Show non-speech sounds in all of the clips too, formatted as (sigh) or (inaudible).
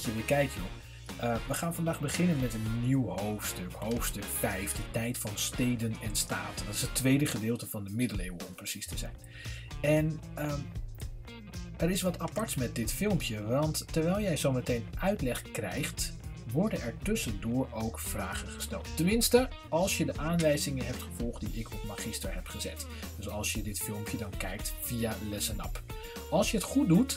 je weer kijkt, joh. Uh, we gaan vandaag beginnen met een nieuw hoofdstuk. Hoofdstuk 5, de tijd van steden en staten. Dat is het tweede gedeelte van de middeleeuwen, om precies te zijn. En uh, er is wat aparts met dit filmpje, want terwijl jij zometeen uitleg krijgt, worden er tussendoor ook vragen gesteld. Tenminste, als je de aanwijzingen hebt gevolgd die ik op Magister heb gezet. Dus als je dit filmpje dan kijkt via Lesson Up. Als je het goed doet,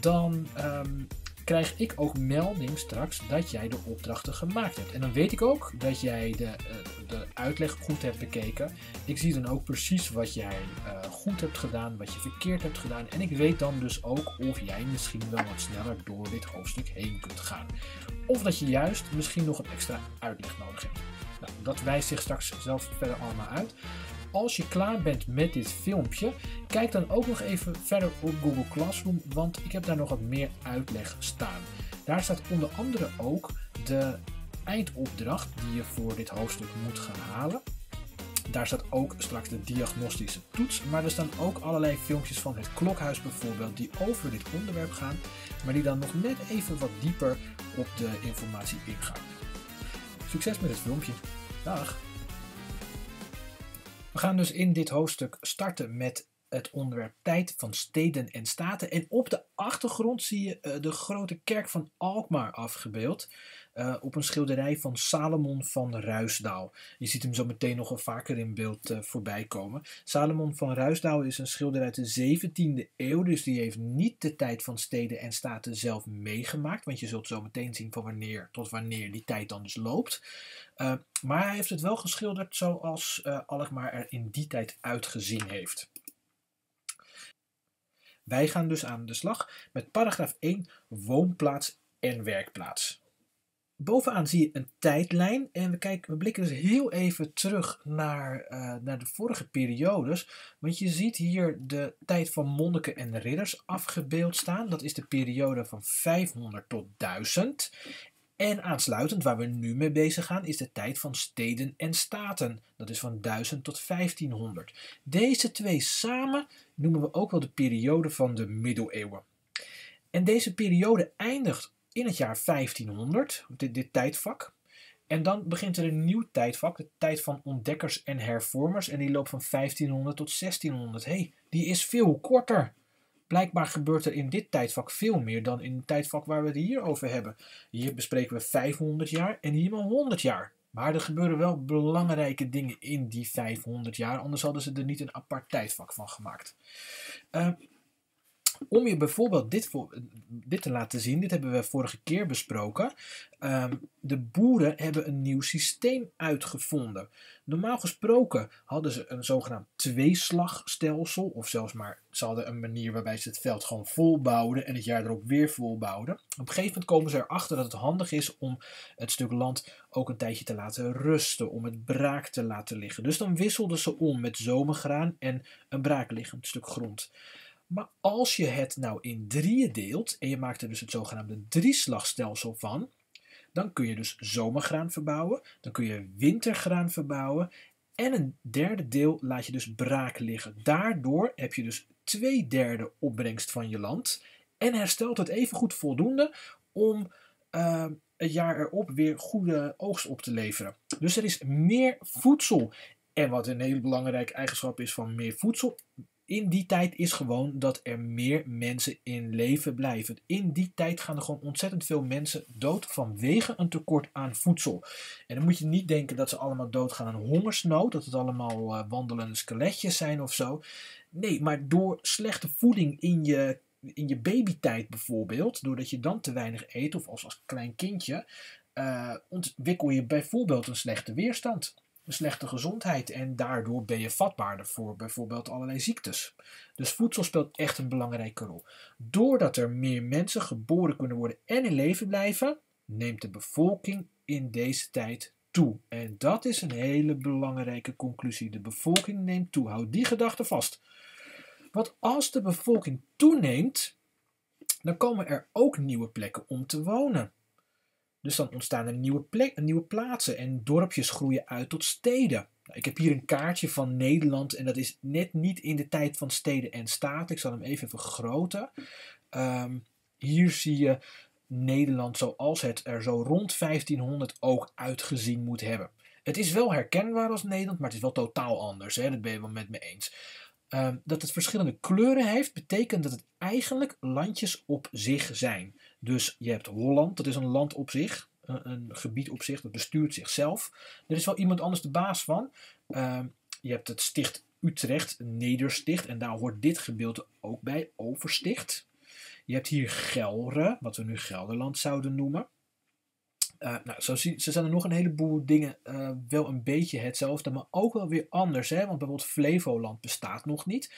dan um, krijg ik ook melding straks dat jij de opdrachten gemaakt hebt. En dan weet ik ook dat jij de, uh, de uitleg goed hebt bekeken. Ik zie dan ook precies wat jij uh, goed hebt gedaan, wat je verkeerd hebt gedaan. En ik weet dan dus ook of jij misschien wel wat sneller door dit hoofdstuk heen kunt gaan. Of dat je juist misschien nog een extra uitleg nodig hebt. Nou, dat wijst zich straks zelf verder allemaal uit als je klaar bent met dit filmpje, kijk dan ook nog even verder op Google Classroom, want ik heb daar nog wat meer uitleg staan. Daar staat onder andere ook de eindopdracht die je voor dit hoofdstuk moet gaan halen. Daar staat ook straks de diagnostische toets, maar er staan ook allerlei filmpjes van het klokhuis bijvoorbeeld die over dit onderwerp gaan, maar die dan nog net even wat dieper op de informatie ingaan. Succes met het filmpje. Dag! We gaan dus in dit hoofdstuk starten met het onderwerp tijd van steden en staten. En op de achtergrond zie je uh, de grote kerk van Alkmaar afgebeeld. Uh, op een schilderij van Salomon van Ruisdaal. Je ziet hem zo meteen nog wel vaker in beeld uh, voorbij komen. Salomon van Ruisdaal is een schilder uit de 17e eeuw, dus die heeft niet de tijd van steden en staten zelf meegemaakt. Want je zult zo meteen zien van wanneer tot wanneer die tijd dan dus loopt. Uh, maar hij heeft het wel geschilderd zoals Alkmaar er in die tijd uitgezien heeft. Wij gaan dus aan de slag met paragraaf 1 woonplaats en werkplaats. Bovenaan zie je een tijdlijn en we, kijken, we blikken dus heel even terug naar, uh, naar de vorige periodes. Want je ziet hier de tijd van monniken en ridders afgebeeld staan. Dat is de periode van 500 tot 1000. En aansluitend, waar we nu mee bezig gaan, is de tijd van steden en staten. Dat is van 1000 tot 1500. Deze twee samen noemen we ook wel de periode van de middeleeuwen. En deze periode eindigt in het jaar 1500, dit, tijdvak. En dan begint er een nieuw tijdvak, de tijd van ontdekkers en hervormers. En die loopt van 1500 tot 1600. Hé, hey, die is veel korter. Blijkbaar gebeurt er in dit tijdvak veel meer dan in het tijdvak waar we het hier over hebben. Hier bespreken we 500 jaar en hier maar 100 jaar. Maar er gebeuren wel belangrijke dingen in die 500 jaar, anders hadden ze er niet een apart tijdvak van gemaakt. Uh, om je bijvoorbeeld dit, voor, dit te laten zien, dit hebben we vorige keer besproken. Um, de boeren hebben een nieuw systeem uitgevonden. Normaal gesproken hadden ze een zogenaamd tweeslagstelsel, of zelfs maar ze hadden een manier waarbij ze het veld gewoon volbouwden en het jaar erop weer volbouwden. Op een gegeven moment komen ze erachter dat het handig is om het stuk land ook een tijdje te laten rusten, om het braak te laten liggen. Dus dan wisselden ze om met zomergraan en een braakliggend stuk grond. Maar als je het nou in drieën deelt en je maakt er dus het zogenaamde drieslagstelsel van, dan kun je dus zomergraan verbouwen, dan kun je wintergraan verbouwen en een derde deel laat je dus braak liggen. Daardoor heb je dus twee derde opbrengst van je land en herstelt het evengoed voldoende om uh, het jaar erop weer goede oogst op te leveren. Dus er is meer voedsel. En wat een hele belangrijke eigenschap is van meer voedsel, in die tijd is gewoon dat er meer mensen in leven blijven. In die tijd gaan er gewoon ontzettend veel mensen dood vanwege een tekort aan voedsel. En dan moet je niet denken dat ze allemaal doodgaan aan hongersnood, dat het allemaal uh, wandelende skeletjes zijn of zo. Nee, maar door slechte voeding in je, in je babytijd bijvoorbeeld, doordat je dan te weinig eet of als, als klein kindje, uh, ontwikkel je bijvoorbeeld een slechte weerstand een slechte gezondheid en daardoor ben je vatbaarder voor bijvoorbeeld allerlei ziektes. Dus voedsel speelt echt een belangrijke rol. Doordat er meer mensen geboren kunnen worden en in leven blijven, neemt de bevolking in deze tijd toe. En dat is een hele belangrijke conclusie. De bevolking neemt toe. Houd die gedachte vast. Want als de bevolking toeneemt, dan komen er ook nieuwe plekken om te wonen. Dus dan ontstaan er nieuwe, plek, nieuwe plaatsen en dorpjes groeien uit tot steden. Nou, ik heb hier een kaartje van Nederland en dat is net niet in de tijd van steden en staten. Ik zal hem even vergroten. Um, hier zie je Nederland zoals het er zo rond 1500 ook uitgezien moet hebben. Het is wel herkenbaar als Nederland, maar het is wel totaal anders. Hè? Dat ben je wel met me eens. Ehm, dat het verschillende kleuren heeft, betekent dat het eigenlijk landjes op zich zijn. Dus je hebt Holland, dat is een land op zich, een, gebied op zich, dat bestuurt zichzelf. Er is wel iemand anders de baas van. Ehm, je hebt het sticht Utrecht, Nedersticht, en daar hoort dit gedeelte ook bij, Oversticht. Je hebt hier Gelre, wat we nu Gelderland zouden noemen. Uh, nou, zo, zie, zijn er nog een heleboel dingen uh, wel een beetje hetzelfde, maar ook wel weer anders. Hè? Want bijvoorbeeld Flevoland bestaat nog niet.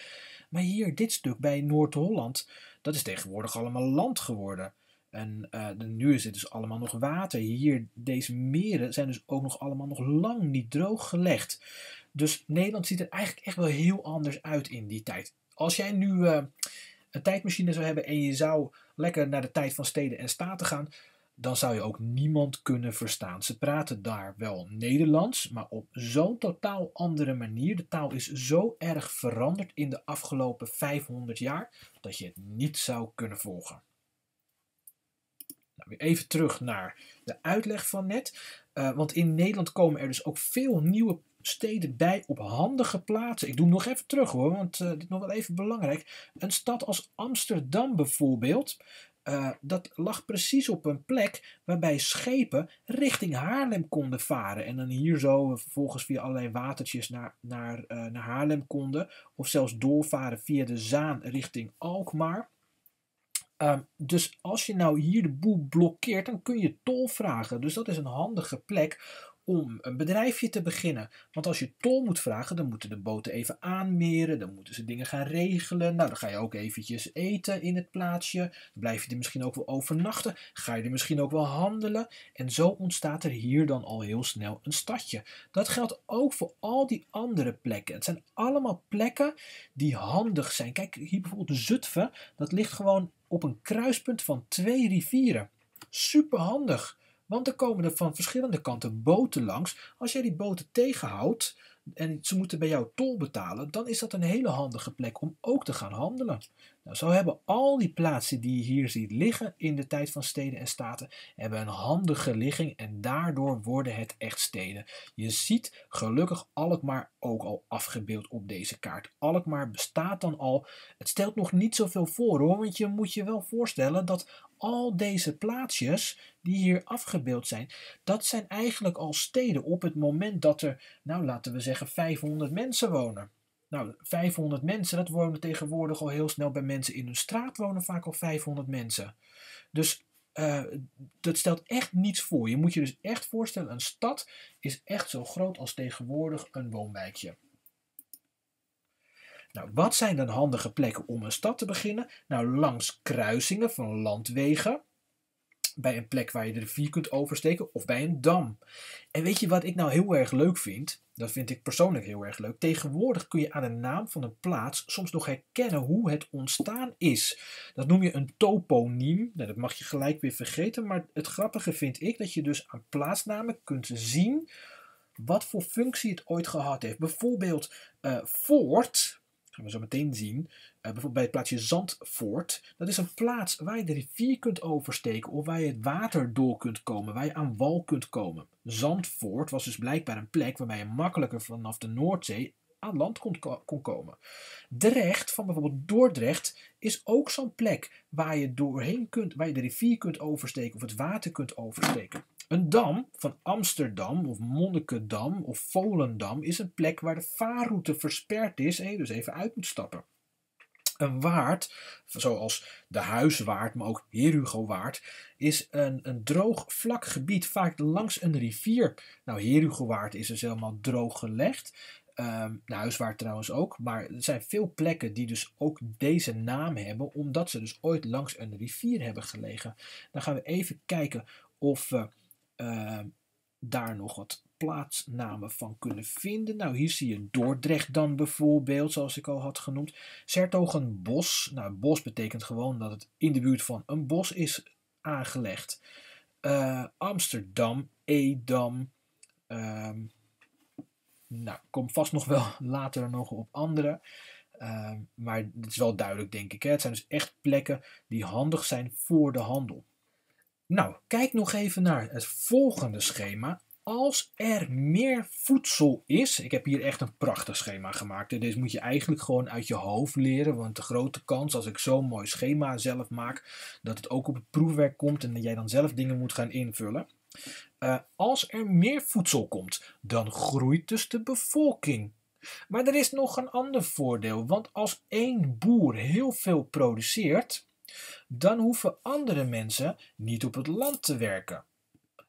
Maar hier, dit stuk bij Noord-Holland, dat is tegenwoordig allemaal land geworden. En uh, nu is het dus allemaal nog water. Hier, deze meren zijn dus ook nog allemaal nog lang niet droog gelegd. Dus Nederland ziet er eigenlijk echt wel heel anders uit in die tijd. Als jij nu een tijdmachine zou hebben en je zou lekker naar de tijd van steden en staten gaan, dan zou je ook niemand kunnen verstaan. Ze praten daar wel Nederlands, maar op zo'n totaal andere manier. De taal is zo erg veranderd in de afgelopen 500 jaar dat je het niet zou kunnen volgen. Even terug naar de uitleg van net. Uh, want in Nederland komen er dus ook veel nieuwe steden bij op handige plaatsen. Ik doe hem nog even terug hoor, want uh, dit is nog wel even belangrijk. Een stad als Amsterdam bijvoorbeeld. Uh, dat lag precies op een plek waarbij schepen richting Haarlem konden varen. En dan hier zo vervolgens via allerlei watertjes naar, naar, naar Haarlem konden. Of zelfs doorvaren via de Zaan richting Alkmaar. Uh, dus als je nou hier de boel blokkeert, dan kun je tol vragen. Dus dat is een handige plek om een bedrijfje te beginnen. Want als je tol moet vragen, dan moeten de boten even aanmeren, dan moeten ze dingen gaan regelen. Nou, dan ga je ook eventjes eten in het plaatsje. Dan blijf je er misschien ook wel overnachten. Ga je er misschien ook wel handelen. En zo ontstaat er hier dan al heel snel een stadje. Dat geldt ook voor al die andere plekken. Het zijn allemaal plekken die handig zijn. Kijk, hier bijvoorbeeld Zutphen, dat ligt gewoon op een kruispunt van twee rivieren. Super handig. Want er komen er van verschillende kanten boten langs. Als jij die boten tegenhoudt en ze moeten bij jou tol betalen, dan is dat een hele handige plek om ook te gaan handelen. Nou, zo hebben al die plaatsen die je hier ziet liggen in de tijd van steden en staten, hebben een handige ligging en daardoor worden het echt steden. Je ziet gelukkig Alkmaar ook al afgebeeld op deze kaart. Alkmaar bestaat dan al. Het stelt nog niet zoveel voor hoor, want je moet je wel voorstellen dat al deze plaatsjes die hier afgebeeld zijn, dat zijn eigenlijk al steden op het moment dat er, nou laten we zeggen, 500 mensen wonen. Nou, 500 mensen, dat wonen tegenwoordig al heel snel bij mensen in hun straat wonen vaak al 500 mensen. Dus uh, dat stelt echt niets voor. Je moet je dus echt voorstellen, een stad is echt zo groot als tegenwoordig een woonwijkje. Nou, wat zijn dan handige plekken om een stad te beginnen? Nou, langs kruisingen van landwegen. Bij een plek waar je de rivier kunt oversteken of bij een dam. En weet je wat ik nou heel erg leuk vind? Dat vind ik persoonlijk heel erg leuk. Tegenwoordig kun je aan de naam van een plaats soms nog herkennen hoe het ontstaan is. Dat noem je een toponiem. Nou, dat mag je gelijk weer vergeten. Maar het grappige vind ik dat je dus aan plaatsnamen kunt zien wat voor functie het ooit gehad heeft. Bijvoorbeeld uh, Voort, gaan we zo meteen zien. Uh, bijvoorbeeld bij het plaatsje Zandvoort. Dat is een plaats waar je de rivier kunt oversteken of waar je het water door kunt komen, waar je aan wal kunt komen. Zandvoort was dus blijkbaar een plek waarbij je makkelijker vanaf de Noordzee aan land kon, kon komen. Drecht, van bijvoorbeeld Dordrecht, is ook zo'n plek waar je doorheen kunt, waar je de rivier kunt oversteken of het water kunt oversteken. Een dam van Amsterdam of Monnikendam of Volendam is een plek waar de vaarroute versperd is en je dus even uit moet stappen. Een waard, zoals de Huiswaard, maar ook Herugowaard, is een, een droog vlak gebied, vaak langs een rivier. Nou, Herugowaard is dus helemaal droog gelegd. Um, Huiswaard trouwens ook, maar er zijn veel plekken die dus ook deze naam hebben, omdat ze dus ooit langs een rivier hebben gelegen. Dan gaan we even kijken of we uh, daar nog wat plaatsnamen van kunnen vinden. Nou, hier zie je Dordrecht dan bijvoorbeeld, zoals ik al had genoemd. Sertogenbos. Nou, bos betekent gewoon dat het in de buurt van een bos is aangelegd. Uh, Amsterdam, Edam. Uh, nou, kom vast nog wel (laughs) later nog op andere. Uh, maar het is wel duidelijk, denk ik. Hè? Het zijn dus echt plekken die handig zijn voor de handel. Nou, kijk nog even naar het volgende schema. Als er meer voedsel is, ik heb hier echt een prachtig schema gemaakt. Deze moet je eigenlijk gewoon uit je hoofd leren, want de grote kans als ik zo'n mooi schema zelf maak, dat het ook op het proefwerk komt en dat jij dan zelf dingen moet gaan invullen. Uh, als er meer voedsel komt, dan groeit dus de bevolking. Maar er is nog een ander voordeel, want als één boer heel veel produceert, dan hoeven andere mensen niet op het land te werken.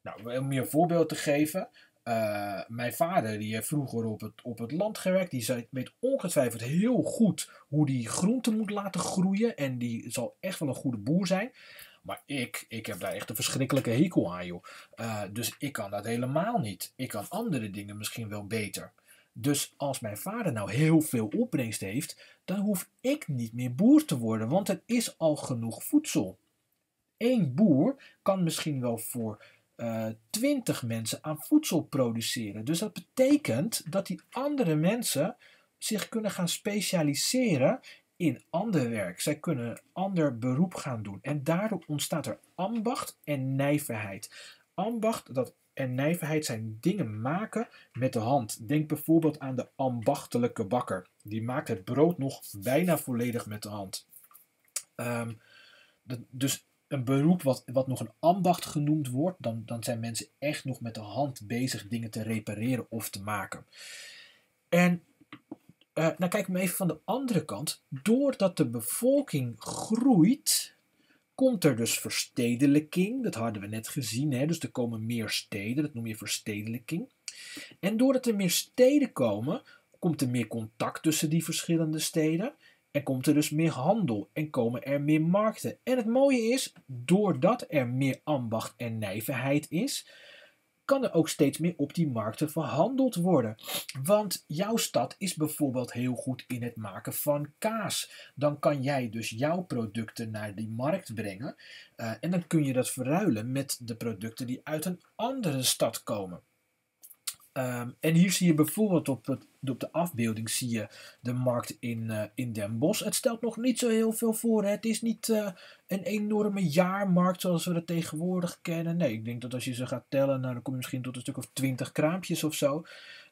Nou, om je een voorbeeld te geven. Uh, mijn vader die heeft vroeger op het, op het land gewerkt. Die weet ongetwijfeld heel goed hoe die groenten moet laten groeien. En die zal echt wel een goede boer zijn. Maar ik, ik heb daar echt een verschrikkelijke hekel aan, joh. Uh, dus ik kan dat helemaal niet. Ik kan andere dingen misschien wel beter. Dus als mijn vader nou heel veel opbrengst heeft, dan hoef ik niet meer boer te worden, want er is al genoeg voedsel. Eén boer kan misschien wel voor eh, 20 mensen aan voedsel produceren. Dus dat betekent dat die andere mensen zich kunnen gaan specialiseren in ander werk. Zij kunnen een ander beroep gaan doen. En daardoor ontstaat er ambacht en nijverheid. Ambacht dat en nijverheid zijn dingen maken met de hand. Denk bijvoorbeeld aan de ambachtelijke bakker. Die maakt het brood nog bijna volledig met de hand. Um, dus een beroep wat, wat nog een ambacht genoemd wordt, dan, dan zijn mensen echt nog met de hand bezig dingen te repareren of te maken. En uh, nou kijk maar even van de andere kant. Doordat de bevolking groeit, komt er dus verstedelijking. Dat hadden we net gezien. Hè? Dus er komen meer steden. Dat noem je verstedelijking. En doordat er meer steden komen, komt er meer contact tussen die verschillende steden. En komt er dus meer handel en komen er meer markten. En het mooie is, doordat er meer ambacht en nijverheid is, kan er ook steeds meer op die markten verhandeld worden. Want jouw stad is bijvoorbeeld heel goed in het maken van kaas. Dan kan jij dus jouw producten naar die markt brengen. Uh, en dan kun je dat verruilen met de producten die uit een andere stad komen. Um, en hier zie je bijvoorbeeld op, op de afbeelding zie je de markt in, uh, in Den Bosch. Het stelt nog niet zo heel veel voor. Hè? Het is niet uh, een enorme jaarmarkt zoals we het tegenwoordig kennen. Nee, ik denk dat als je ze gaat tellen, nou, dan kom je misschien tot een stuk of twintig kraampjes of zo.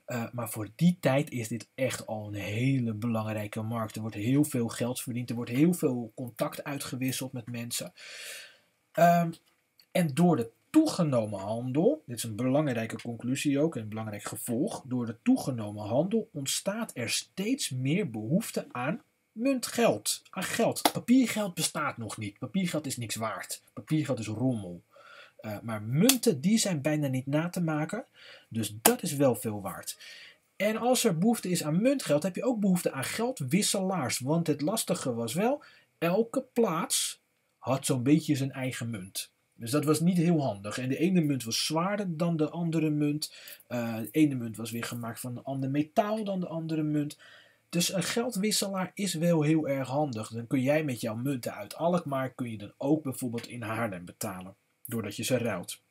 Uh, maar voor die tijd is dit echt al een hele belangrijke markt. Er wordt heel veel geld verdiend. Er wordt heel veel contact uitgewisseld met mensen. Um, en door de toegenomen handel, dit is een belangrijke conclusie ook, een belangrijk gevolg, door de toegenomen handel ontstaat er steeds meer behoefte aan muntgeld, aan geld. Papiergeld bestaat nog niet. Papiergeld is niks waard. Papiergeld is rommel. Uh, maar munten, die zijn bijna niet na te maken. Dus dat is wel veel waard. En als er behoefte is aan muntgeld, heb je ook behoefte aan geldwisselaars. Want het lastige was wel, elke plaats had zo'n beetje zijn eigen munt. Dus dat was niet heel handig. En de ene munt was zwaarder dan de andere munt. Uh, de ene munt was weer gemaakt van een ander metaal dan de andere munt. Dus een geldwisselaar is wel heel erg handig. Dan kun jij met jouw munten uit Alkmaar kun je dan ook bijvoorbeeld in Haarlem betalen. Doordat je ze ruilt.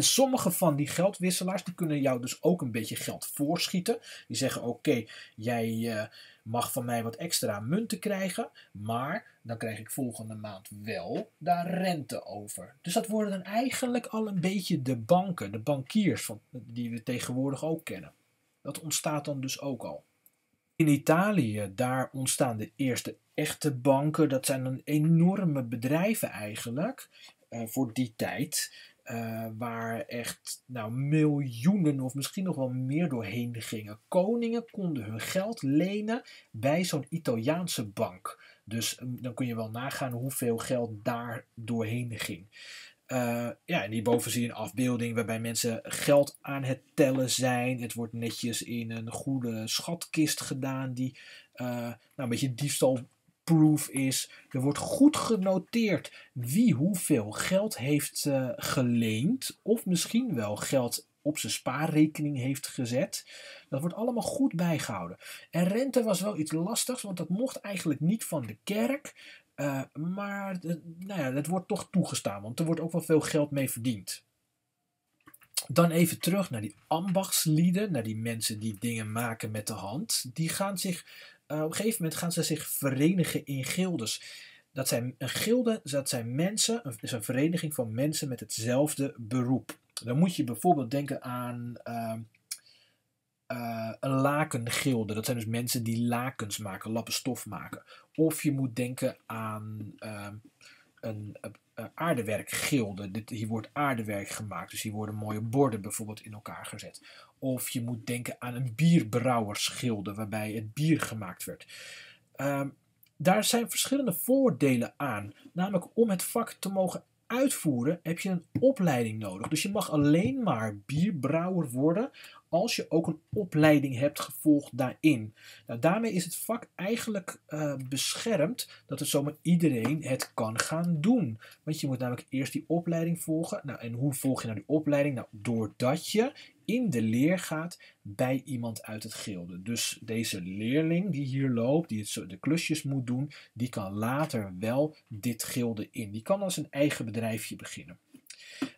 En sommige van die geldwisselaars die kunnen jou dus ook een beetje geld voorschieten. Die zeggen: Oké, jij uh, mag van mij wat extra munten krijgen, maar dan krijg ik volgende maand wel daar rente over. Dus dat worden dan eigenlijk al een beetje de banken, de bankiers van, die we tegenwoordig ook kennen. Dat ontstaat dan dus ook al. In Italië, daar ontstaan de eerste echte banken. Dat zijn dan enorme bedrijven eigenlijk uh, voor die tijd. Uh, waar echt nou, miljoenen of misschien nog wel meer doorheen gingen. Koningen konden hun geld lenen bij zo'n Italiaanse bank. Dus mm, dan kun je wel nagaan hoeveel geld daar doorheen ging. Uh, ja, en hierboven zie je een afbeelding waarbij mensen geld aan het tellen zijn. Het wordt netjes in een goede schatkist gedaan die uh, nou, een beetje diefstal proof is. Er wordt goed genoteerd wie hoeveel geld heeft uh, geleend. Of misschien wel geld op zijn spaarrekening heeft gezet. Dat wordt allemaal goed bijgehouden. En rente was wel iets lastigs, want dat mocht eigenlijk niet van de kerk. Uh, maar nou ja, dat wordt toch toegestaan, want er wordt ook wel veel geld mee verdiend. Dan even terug naar die ambachtslieden, naar die mensen die dingen maken met de hand. Die gaan zich uh, op een gegeven moment gaan ze zich verenigen in gildes. dat zijn een gilde, dat zijn mensen, is een vereniging van mensen met hetzelfde beroep. Dan moet je bijvoorbeeld denken aan ehm, uh, een lakengilde. Dat zijn dus mensen die lakens maken, lappen stof maken. Of je moet denken aan ehm, een, een aardewerkgilde. Dit, hier wordt aardewerk gemaakt, dus hier worden mooie borden bijvoorbeeld in elkaar gezet. Of je moet denken aan een bierbrouwersgilde, waarbij het bier gemaakt werd. Ehm, daar zijn verschillende voordelen aan. Namelijk om het vak te mogen uitvoeren heb je een opleiding nodig. Dus je mag alleen maar bierbrouwer worden als je ook een opleiding hebt gevolgd daarin. Nou, daarmee is het vak eigenlijk uh, beschermd dat het zomaar iedereen het kan gaan doen. Want je moet namelijk eerst die opleiding volgen. Nou, en hoe volg je nou die opleiding? Nou, doordat je in de leer gaat bij iemand uit het gilde. Dus deze leerling die hier loopt, die het, de klusjes moet doen, die kan later wel dit gilde in. Die kan als een eigen bedrijfje beginnen.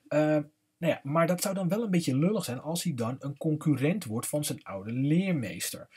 Uh, nou ja, maar dat zou dan wel een beetje lullig zijn als hij dan een concurrent wordt van zijn oude leermeester.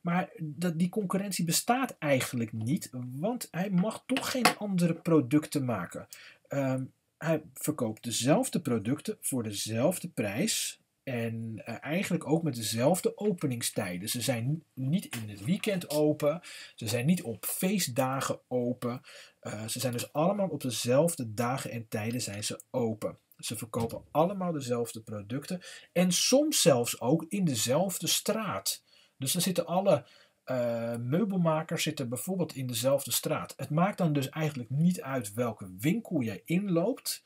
Maar dat, die concurrentie bestaat eigenlijk niet, want hij mag toch geen andere producten maken. Uh, hij verkoopt dezelfde producten voor dezelfde prijs. En uh, eigenlijk ook met dezelfde openingstijden. Ze zijn niet in het weekend open. Ze zijn niet op feestdagen open. Uh, ze zijn dus allemaal op dezelfde dagen en tijden zijn ze open. Ze verkopen allemaal dezelfde producten en soms zelfs ook in dezelfde straat. Dus dan zitten alle uh, meubelmakers zitten bijvoorbeeld in dezelfde straat. Het maakt dan dus eigenlijk niet uit welke winkel jij inloopt.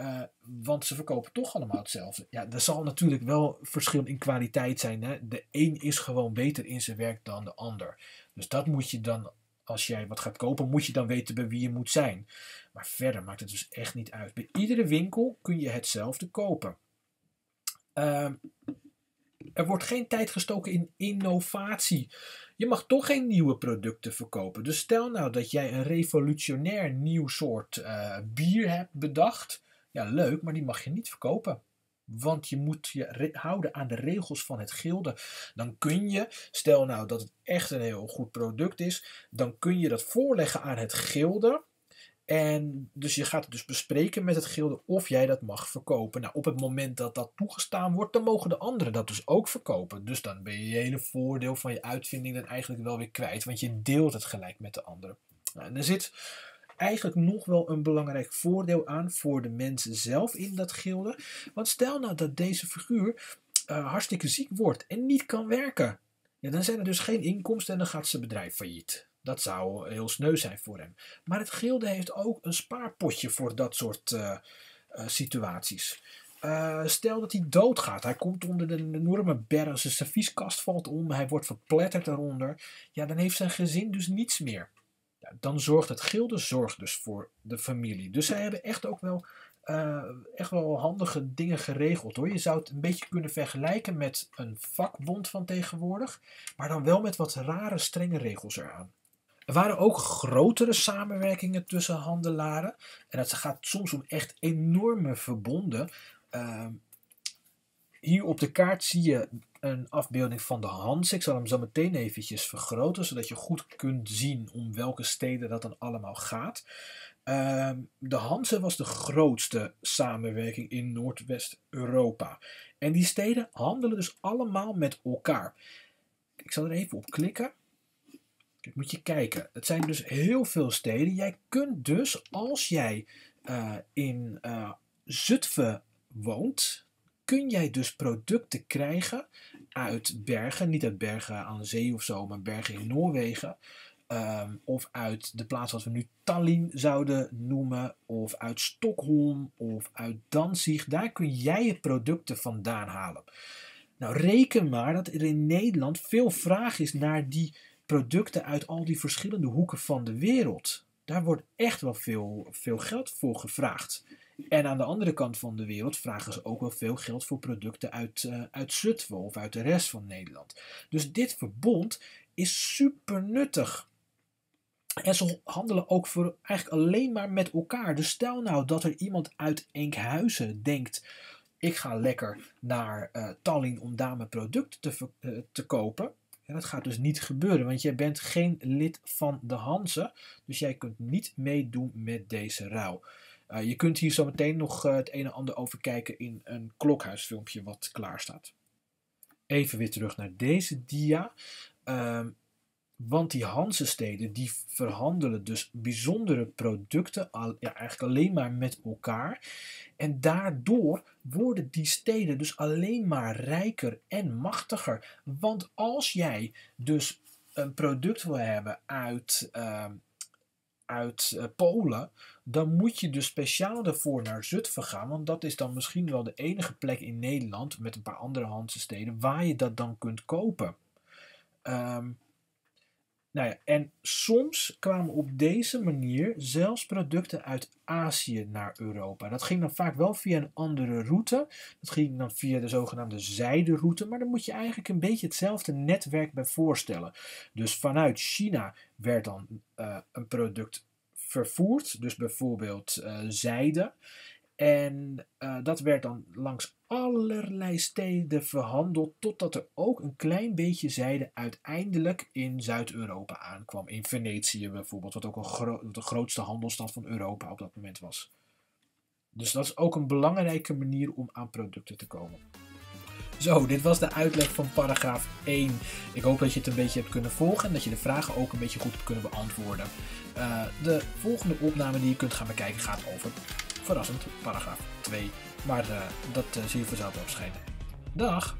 Uh, want ze verkopen toch allemaal hetzelfde. Ja, er zal natuurlijk wel verschil in kwaliteit zijn. Hè? De een is gewoon beter in zijn werk dan de ander. Dus dat moet je dan als jij wat gaat kopen, moet je dan weten bij wie je moet zijn. Maar verder maakt het dus echt niet uit. Bij iedere winkel kun je hetzelfde kopen. Uh, er wordt geen tijd gestoken in innovatie. Je mag toch geen nieuwe producten verkopen. Dus stel nou dat jij een revolutionair nieuw soort uh, bier hebt bedacht. Ja, leuk, maar die mag je niet verkopen. Want je moet je houden aan de regels van het gilde. Dan kun je, stel nou dat het echt een heel goed product is, dan kun je dat voorleggen aan het gilde. En dus je gaat het dus bespreken met het gilde of jij dat mag verkopen. Nou, op het moment dat dat toegestaan wordt, dan mogen de anderen dat dus ook verkopen. Dus dan ben je je hele voordeel van je uitvinding dan eigenlijk wel weer kwijt, want je deelt het gelijk met de anderen. Nou, en er zit eigenlijk nog wel een belangrijk voordeel aan voor de mensen zelf in dat gilde. Want stel nou dat deze figuur uh, hartstikke ziek wordt en niet kan werken. Ja, dan zijn er dus geen inkomsten en dan gaat zijn bedrijf failliet. Dat zou heel sneu zijn voor hem. Maar het gilde heeft ook een spaarpotje voor dat soort uh, uh, situaties. Stel dat hij doodgaat. Hij komt onder de enorme berg. Zijn servieskast valt om. Hij wordt verpletterd daaronder. Ja, dan heeft zijn gezin dus niets meer dan zorgt het gilde zorgt dus voor de familie. Dus zij hebben echt ook wel, uh, echt wel handige dingen geregeld hoor. Je zou het een beetje kunnen vergelijken met een vakbond van tegenwoordig, maar dan wel met wat rare, strenge regels eraan. Er waren ook grotere samenwerkingen tussen handelaren. En het gaat soms om echt enorme verbonden. Uh, hier op de kaart zie je een afbeelding van de Hans. Ik zal hem zo meteen eventjes vergroten, zodat je goed kunt zien om welke steden dat dan allemaal gaat. Uh, de Hanse was de grootste samenwerking in Noordwest-Europa. En die steden handelen dus allemaal met elkaar. Ik zal er even op klikken. Kijk, moet je kijken. Het zijn dus heel veel steden. Jij kunt dus, als jij uh, in uh, Zutphen woont, kun jij dus producten krijgen uit bergen, niet uit bergen aan de zee of zo, maar bergen in Noorwegen. Um, of uit de plaats wat we nu Tallinn zouden noemen, of uit Stockholm of uit Danzig. Daar kun jij je producten vandaan halen. Nou, reken maar dat er in Nederland veel vraag is naar die producten uit al die verschillende hoeken van de wereld. Daar wordt echt wel veel, veel geld voor gevraagd. En aan de andere kant van de wereld vragen ze ook wel veel geld voor producten uit, uh, uit Zutphen of uit de rest van Nederland. Dus dit verbond is super nuttig. En ze handelen ook voor eigenlijk alleen maar met elkaar. Dus stel nou dat er iemand uit Enkhuizen denkt: ik ga lekker naar uh, Tallinn om daar mijn producten te, uh, te kopen. Ja, dat gaat dus niet gebeuren, want jij bent geen lid van de Hanse, dus jij kunt niet meedoen met deze ruil. Uh, je kunt hier zo meteen nog uh, het een en ander over kijken in een klokhuisfilmpje wat klaar staat. Even weer terug naar deze dia. Uh, want die Hansesteden die verhandelen dus bijzondere producten al, ja, eigenlijk alleen maar met elkaar. En daardoor worden die steden dus alleen maar rijker en machtiger. Want als jij dus een product wil hebben uit, uh, uit uh, Polen, dan moet je dus speciaal daarvoor naar Zutphen gaan. Want dat is dan misschien wel de enige plek in Nederland met een paar andere Hanse steden waar je dat dan kunt kopen. Um, nou ja, en soms kwamen op deze manier zelfs producten uit Azië naar Europa. Dat ging dan vaak wel via een andere route. Dat ging dan via de zogenaamde zijderoute. Maar daar moet je eigenlijk een beetje hetzelfde netwerk bij voorstellen. Dus vanuit China werd dan uh, een product vervoerd. Dus bijvoorbeeld uh, zijde. En uh, dat werd dan langs allerlei steden verhandeld, totdat er ook een klein beetje zijde uiteindelijk in Zuid-Europa aankwam. In Venetië bijvoorbeeld, wat ook een gro de grootste handelsstad van Europa op dat moment was. Dus dat is ook een belangrijke manier om aan producten te komen. Zo, dit was de uitleg van paragraaf 1. Ik hoop dat je het een beetje hebt kunnen volgen en dat je de vragen ook een beetje goed hebt kunnen beantwoorden. Uh, de volgende opname die je kunt gaan bekijken gaat over verrassend, paragraaf 2. Maar uh, dat uh, zie je vanzelf opschijnen. Dag!